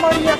María.